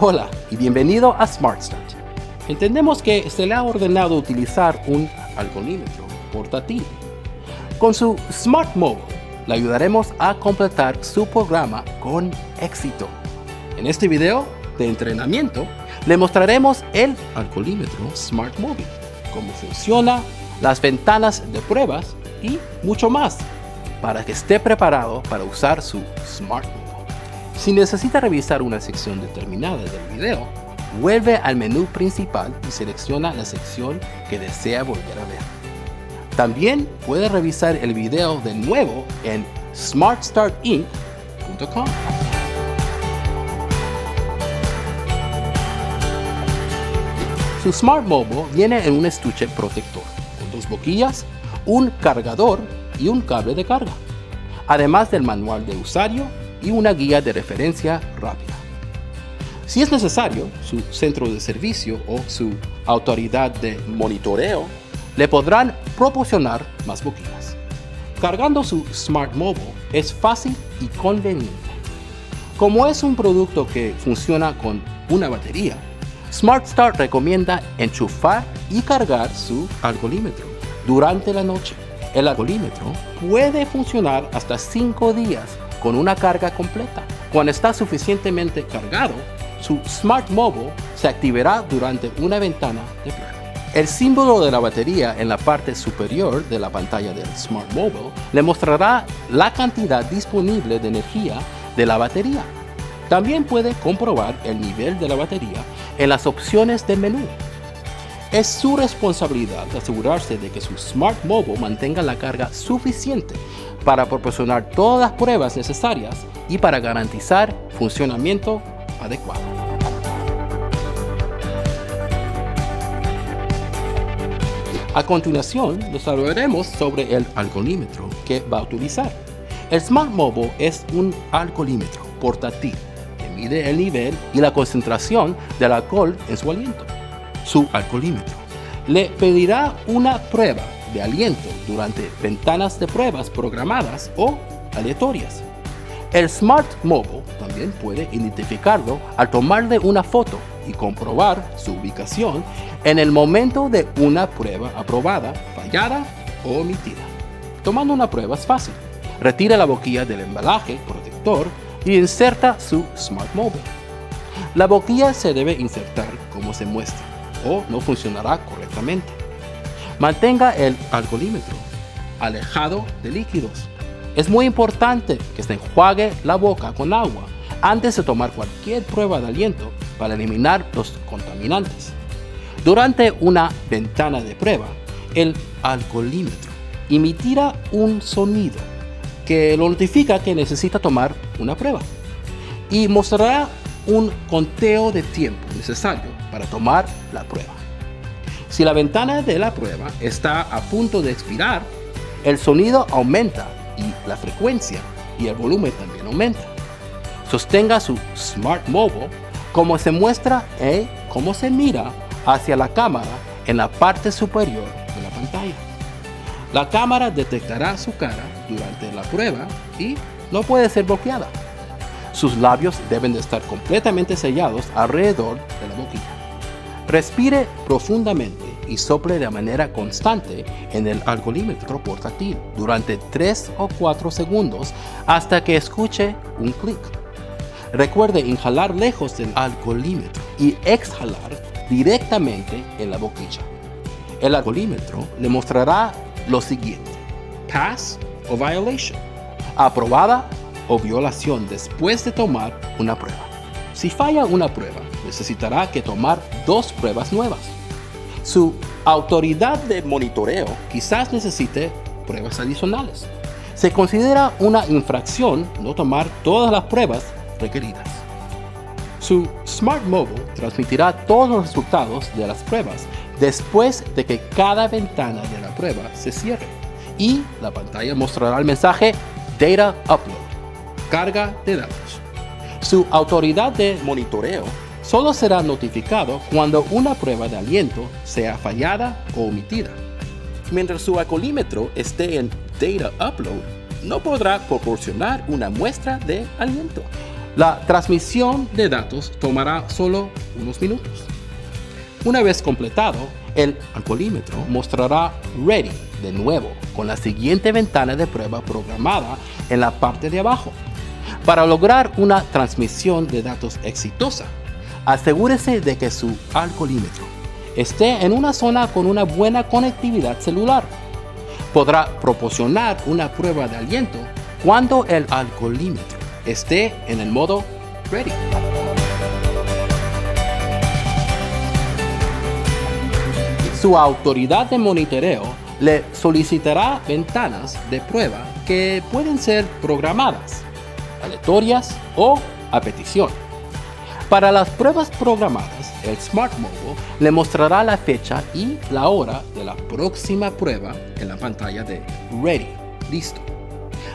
Hola y bienvenido a Smart Start. Entendemos que se le ha ordenado utilizar un alcoholímetro portátil. Con su Smart Mobile le ayudaremos a completar su programa con éxito. En este video de entrenamiento le mostraremos el alcoholímetro Smart Mobile, cómo funciona, las ventanas de pruebas y mucho más para que esté preparado para usar su Smart Mobile. Si necesita revisar una sección determinada del video, vuelve al menú principal y selecciona la sección que desea volver a ver. También puede revisar el video de nuevo en smartstartinc.com. Su Smart Mobile viene en un estuche protector, con dos boquillas, un cargador y un cable de carga, además del manual de usuario y una guía de referencia rápida. Si es necesario, su centro de servicio o su autoridad de monitoreo le podrán proporcionar más boquillas. Cargando su Smart Mobile es fácil y conveniente. Como es un producto que funciona con una batería, Smart Start recomienda enchufar y cargar su alcoholímetro durante la noche. El alcoholímetro puede funcionar hasta 5 días con una carga completa. Cuando está suficientemente cargado, su Smart Mobile se activará durante una ventana de prueba. El símbolo de la batería en la parte superior de la pantalla del Smart Mobile le mostrará la cantidad disponible de energía de la batería. También puede comprobar el nivel de la batería en las opciones del menú. Es su responsabilidad asegurarse de que su Smart Mobile mantenga la carga suficiente para proporcionar todas las pruebas necesarias y para garantizar funcionamiento adecuado. A continuación, les hablaremos sobre el alcoholímetro que va a utilizar. El Smart Mobile es un alcoholímetro portátil que mide el nivel y la concentración del alcohol en su aliento. Su alcoholímetro le pedirá una prueba de aliento durante ventanas de pruebas programadas o aleatorias. El Smart Mobile también puede identificarlo al tomarle una foto y comprobar su ubicación en el momento de una prueba aprobada, fallada o omitida. Tomando una prueba es fácil. Retira la boquilla del embalaje protector y inserta su Smart Mobile. La boquilla se debe insertar como se muestra no funcionará correctamente. Mantenga el alcoholímetro alejado de líquidos. Es muy importante que se enjuague la boca con agua antes de tomar cualquier prueba de aliento para eliminar los contaminantes. Durante una ventana de prueba, el alcoholímetro emitirá un sonido que lo notifica que necesita tomar una prueba y mostrará un conteo de tiempo necesario para tomar la prueba. Si la ventana de la prueba está a punto de expirar, el sonido aumenta y la frecuencia y el volumen también aumenta. Sostenga su Smart Mobile como se muestra y como se mira hacia la cámara en la parte superior de la pantalla. La cámara detectará su cara durante la prueba y no puede ser bloqueada. Sus labios deben de estar completamente sellados alrededor de la boquilla. Respire profundamente y sople de manera constante en el alcoholímetro portátil durante 3 o 4 segundos hasta que escuche un clic. Recuerde inhalar lejos del alcoholímetro y exhalar directamente en la boquilla. El alcoholímetro le mostrará lo siguiente: pass o violation, aprobada o violación después de tomar una prueba. Si falla una prueba, necesitará que tomar dos pruebas nuevas. Su autoridad de monitoreo quizás necesite pruebas adicionales. Se considera una infracción no tomar todas las pruebas requeridas. Su Smart Mobile transmitirá todos los resultados de las pruebas después de que cada ventana de la prueba se cierre y la pantalla mostrará el mensaje Data Upload, carga de datos. Su autoridad de monitoreo solo será notificado cuando una prueba de aliento sea fallada o omitida. Mientras su alcoholímetro esté en Data Upload, no podrá proporcionar una muestra de aliento. La transmisión de datos tomará solo unos minutos. Una vez completado, el alcoholímetro mostrará Ready de nuevo con la siguiente ventana de prueba programada en la parte de abajo. Para lograr una transmisión de datos exitosa, asegúrese de que su alcoholímetro esté en una zona con una buena conectividad celular. Podrá proporcionar una prueba de aliento cuando el alcoholímetro esté en el modo Ready. Su autoridad de monitoreo le solicitará ventanas de prueba que pueden ser programadas, aleatorias o a petición. Para las pruebas programadas, el Smart Mobile le mostrará la fecha y la hora de la próxima prueba en la pantalla de Ready, listo.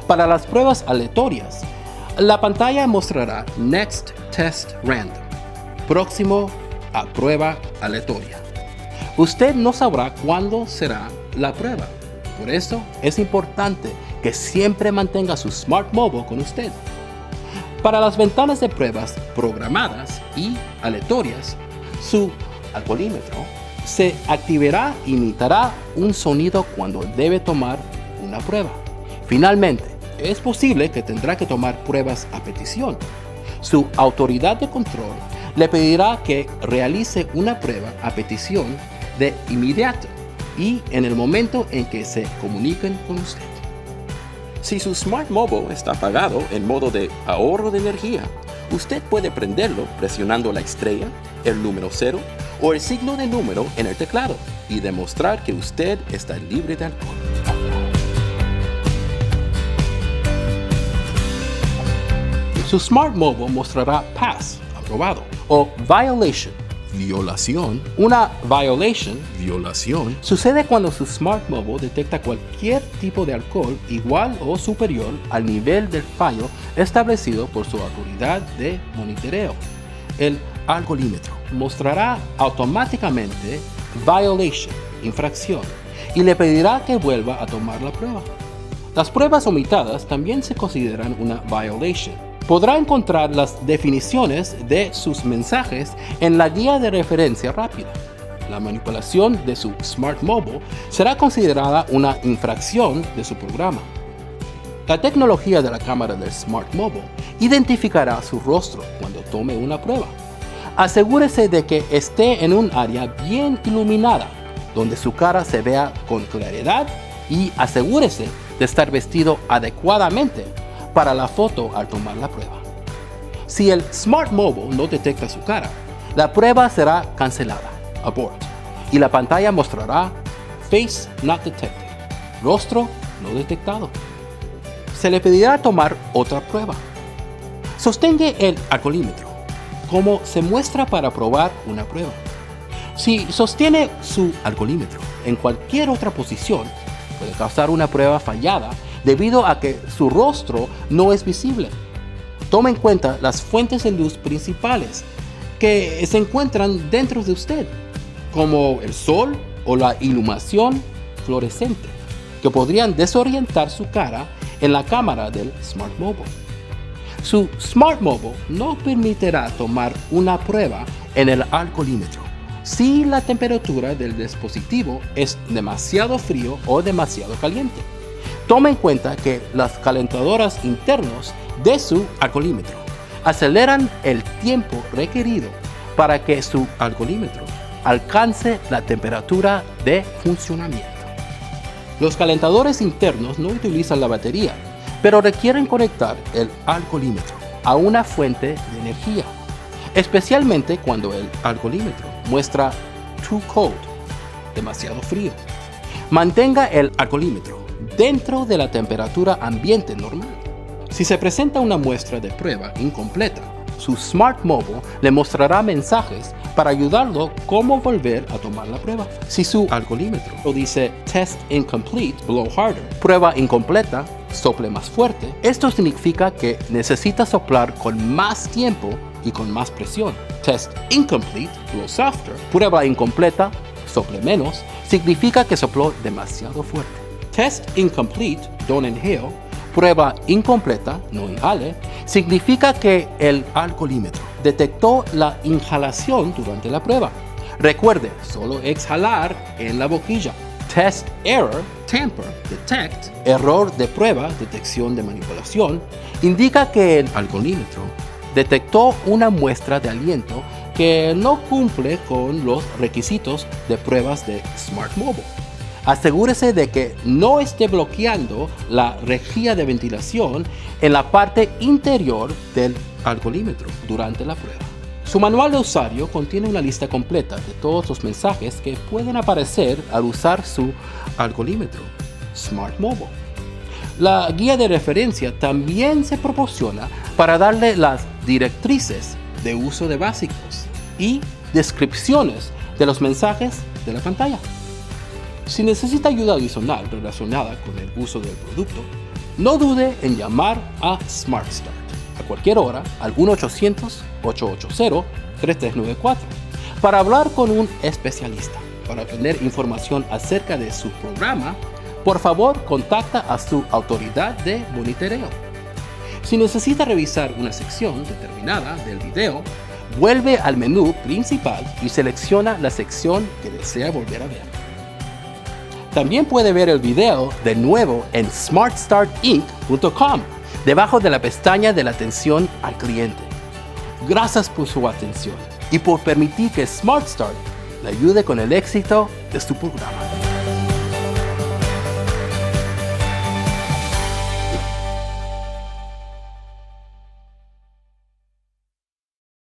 Para las pruebas aleatorias, la pantalla mostrará Next Test Random, próximo a prueba aleatoria. Usted no sabrá cuándo será la prueba. Por eso es importante que siempre mantenga su Smart Mobile con usted. Para las ventanas de pruebas programadas y aleatorias, su alcoholímetro se activará y imitará un sonido cuando debe tomar una prueba. Finalmente, es posible que tendrá que tomar pruebas a petición. Su autoridad de control le pedirá que realice una prueba a petición de inmediato y en el momento en que se comuniquen con usted. Si su Smart Mobile está apagado en modo de ahorro de energía, usted puede prenderlo presionando la estrella, el número 0 o el signo de número en el teclado y demostrar que usted está libre de alcohol. Su Smart Mobile mostrará Pass, aprobado, o Violation, violación. Una violation, violación, sucede cuando su Smart Mobile detecta cualquier tipo de alcohol igual o superior al nivel del fallo establecido por su autoridad de monitoreo. El alcoholímetro mostrará automáticamente violation, infracción, y le pedirá que vuelva a tomar la prueba. Las pruebas omitadas también se consideran una violation podrá encontrar las definiciones de sus mensajes en la guía de referencia rápida. La manipulación de su Smart Mobile será considerada una infracción de su programa. La tecnología de la cámara del Smart Mobile identificará su rostro cuando tome una prueba. Asegúrese de que esté en un área bien iluminada, donde su cara se vea con claridad y asegúrese de estar vestido adecuadamente para la foto al tomar la prueba. Si el Smart Mobile no detecta su cara, la prueba será cancelada, abort, y la pantalla mostrará Face Not Detected, rostro no detectado. Se le pedirá tomar otra prueba. Sostenga el alcoholímetro, como se muestra para probar una prueba. Si sostiene su alcoholímetro en cualquier otra posición, puede causar una prueba fallada debido a que su rostro no es visible. Tome en cuenta las fuentes de luz principales que se encuentran dentro de usted, como el sol o la iluminación fluorescente, que podrían desorientar su cara en la cámara del Smart Mobile. Su Smart Mobile no permitirá tomar una prueba en el alcoholímetro si la temperatura del dispositivo es demasiado frío o demasiado caliente. Toma en cuenta que las calentadoras internos de su alcoholímetro aceleran el tiempo requerido para que su alcoholímetro alcance la temperatura de funcionamiento. Los calentadores internos no utilizan la batería, pero requieren conectar el alcoholímetro a una fuente de energía, especialmente cuando el alcoholímetro muestra too cold, demasiado frío. Mantenga el alcoholímetro dentro de la temperatura ambiente normal. Si se presenta una muestra de prueba incompleta, su Smart Mobile le mostrará mensajes para ayudarlo cómo volver a tomar la prueba. Si su alcoholímetro lo dice Test Incomplete, Blow Harder, prueba incompleta, sople más fuerte, esto significa que necesita soplar con más tiempo y con más presión. Test Incomplete, Blow Softer, prueba incompleta, sople menos, significa que sopló demasiado fuerte. Test incomplete, don't inhale, prueba incompleta, no inhale, significa que el alcoholímetro detectó la inhalación durante la prueba. Recuerde, solo exhalar en la boquilla. Test error, tamper, detect, error de prueba, detección de manipulación, indica que el alcoholímetro detectó una muestra de aliento que no cumple con los requisitos de pruebas de Smart Mobile. Asegúrese de que no esté bloqueando la rejilla de ventilación en la parte interior del alcoholímetro durante la prueba. Su manual de usuario contiene una lista completa de todos los mensajes que pueden aparecer al usar su alcoholímetro Smart Mobile. La guía de referencia también se proporciona para darle las directrices de uso de básicos y descripciones de los mensajes de la pantalla. Si necesita ayuda adicional relacionada con el uso del producto, no dude en llamar a Smart Start a cualquier hora al 1-800-880-3394 para hablar con un especialista. Para obtener información acerca de su programa, por favor contacta a su autoridad de monitoreo. Si necesita revisar una sección determinada del video, vuelve al menú principal y selecciona la sección que desea volver a ver. También puede ver el video de nuevo en smartstartinc.com, debajo de la pestaña de la atención al cliente. Gracias por su atención y por permitir que SmartStart le ayude con el éxito de su programa.